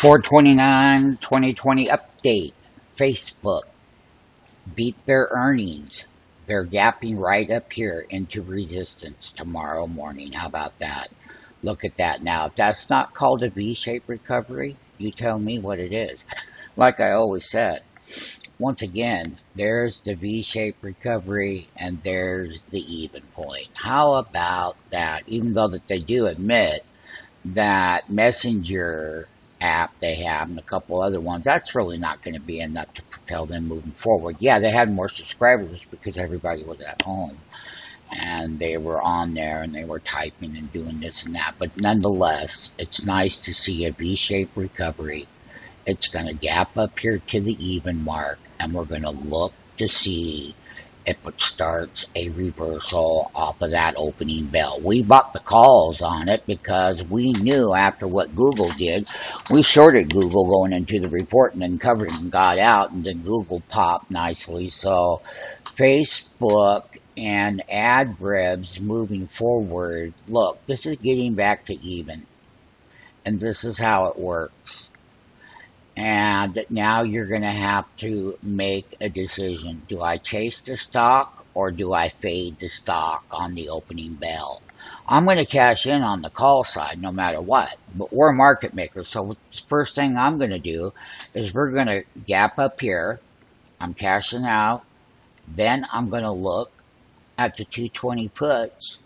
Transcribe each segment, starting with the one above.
429 2020 update. Facebook beat their earnings. They're gapping right up here into resistance tomorrow morning. How about that? Look at that now. If that's not called a V-shaped recovery, you tell me what it is. Like I always said, once again, there's the V-shaped recovery and there's the even point. How about that? Even though that they do admit that Messenger app they have and a couple other ones, that's really not going to be enough to propel them moving forward. Yeah, they had more subscribers because everybody was at home and they were on there and they were typing and doing this and that. But nonetheless, it's nice to see a V-shaped recovery. It's going to gap up here to the even mark and we're going to look to see it starts a reversal off of that opening bell. We bought the calls on it because we knew after what Google did, we shorted Google going into the report and then covered and got out and then Google popped nicely. So Facebook and AdBrevs moving forward, look, this is getting back to even. And this is how it works. And now you're going to have to make a decision. Do I chase the stock or do I fade the stock on the opening bell? I'm going to cash in on the call side no matter what. But we're market makers. So the first thing I'm going to do is we're going to gap up here. I'm cashing out. Then I'm going to look at the 220 puts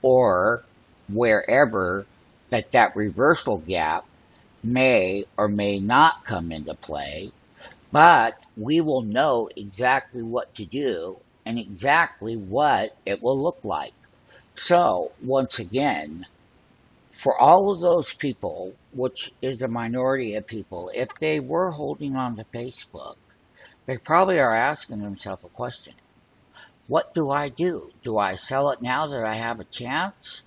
or wherever that that reversal gap may or may not come into play, but we will know exactly what to do and exactly what it will look like. So, once again, for all of those people, which is a minority of people, if they were holding on to Facebook, they probably are asking themselves a question what do I do? Do I sell it now that I have a chance?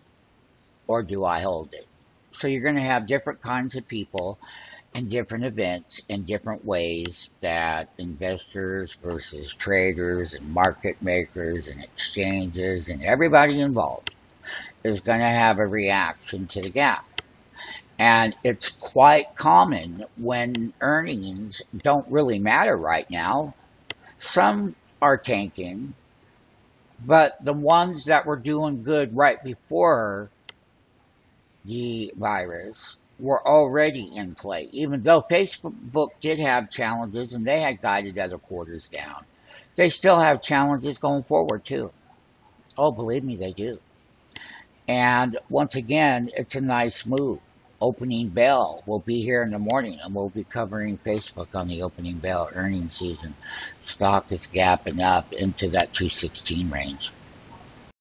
Or do I hold it? So you're going to have different kinds of people and different events in different ways that investors versus traders and market makers and exchanges and everybody involved is going to have a reaction to the gap. And it's quite common when earnings don't really matter right now. Some are tanking, but the ones that were doing good right before the virus were already in play, even though Facebook did have challenges and they had guided other quarters down. They still have challenges going forward too. Oh, believe me, they do. And once again, it's a nice move opening bell. We'll be here in the morning and we'll be covering Facebook on the opening bell earnings season. Stock is gapping up into that 216 range.